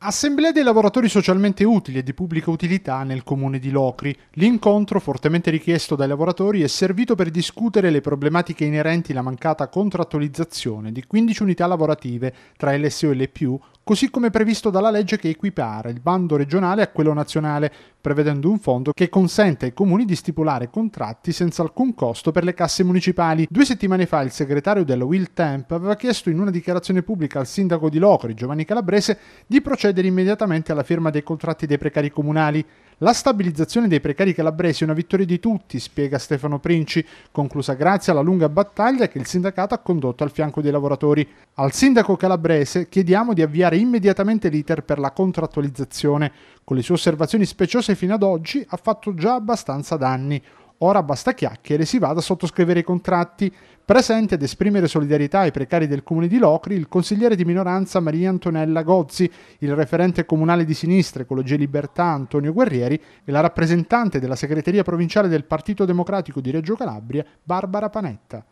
Assemblea dei lavoratori socialmente utili e di pubblica utilità nel comune di Locri. L'incontro, fortemente richiesto dai lavoratori, è servito per discutere le problematiche inerenti alla mancata contrattualizzazione di 15 unità lavorative tra LSO e LPU, così come previsto dalla legge che equipara il bando regionale a quello nazionale, prevedendo un fondo che consente ai comuni di stipulare contratti senza alcun costo per le casse municipali. Due settimane fa il segretario della Will Temp aveva chiesto in una dichiarazione pubblica al sindaco di Locri, Giovanni Calabrese, di procedere immediatamente alla firma dei contratti dei precari comunali. La stabilizzazione dei precari calabresi è una vittoria di tutti, spiega Stefano Princi, conclusa grazie alla lunga battaglia che il sindacato ha condotto al fianco dei lavoratori. Al sindaco calabrese chiediamo di avviare immediatamente l'iter per la contrattualizzazione. Con le sue osservazioni speciose fino ad oggi ha fatto già abbastanza danni. Ora basta chiacchiere e si vada a sottoscrivere i contratti. Presente ad esprimere solidarietà ai precari del comune di Locri il consigliere di minoranza Maria Antonella Gozzi, il referente comunale di sinistra Ecologia e Libertà Antonio Guerrieri e la rappresentante della segreteria provinciale del Partito Democratico di Reggio Calabria Barbara Panetta.